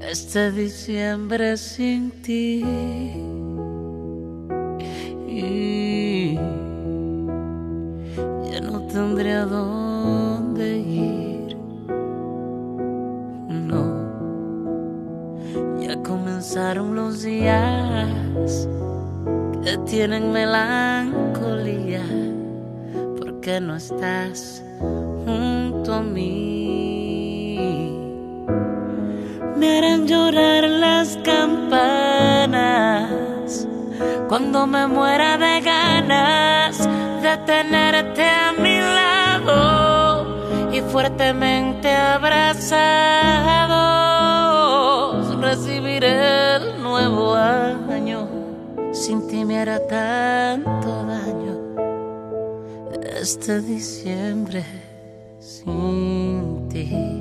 este diciembre sin ti. Ya no tendré a dónde ir. No, ya comenzaron los días que tienen melancolía porque no estás junto a mí. Me harán llorar las campanas cuando me muera de ganas de tenerte a mi lado y fuertemente abrazados recibir el nuevo año. Sin ti me hará tanto daño este diciembre sin ti.